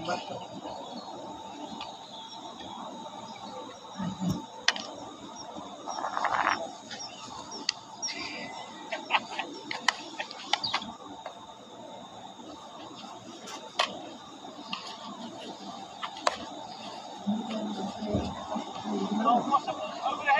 ng bato. Vamos, vamos, vamos.